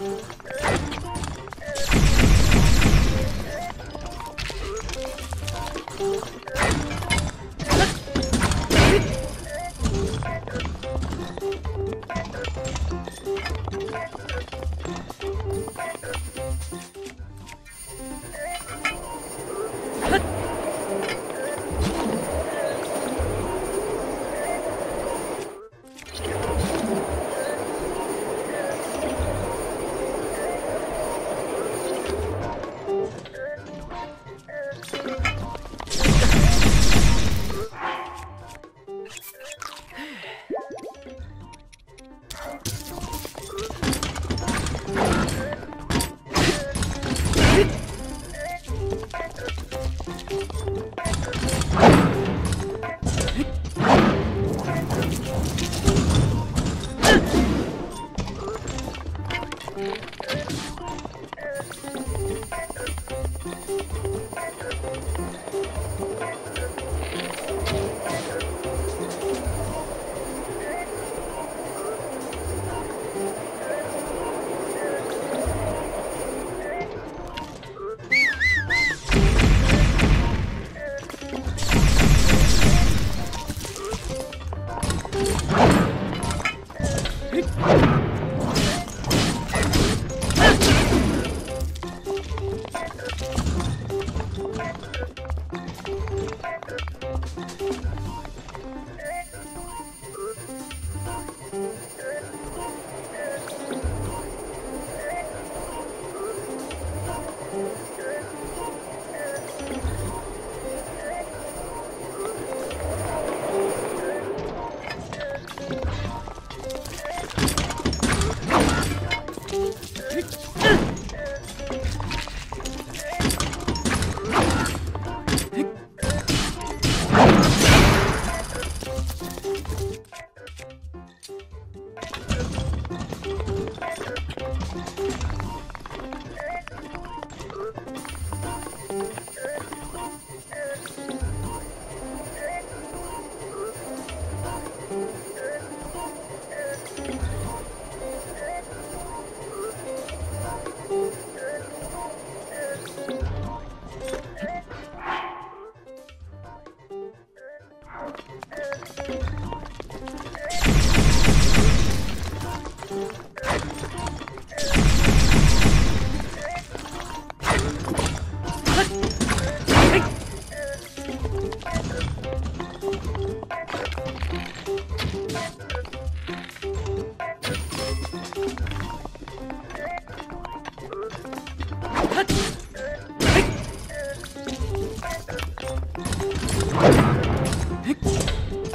嗯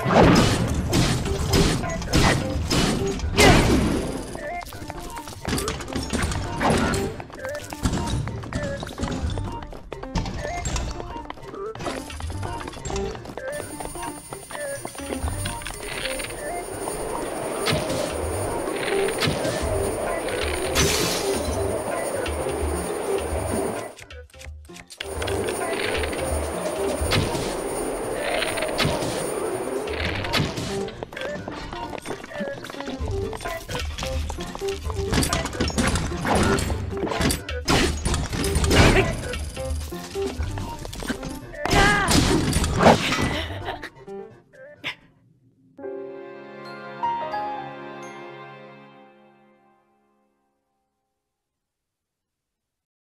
Hıh!